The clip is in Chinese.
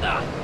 的。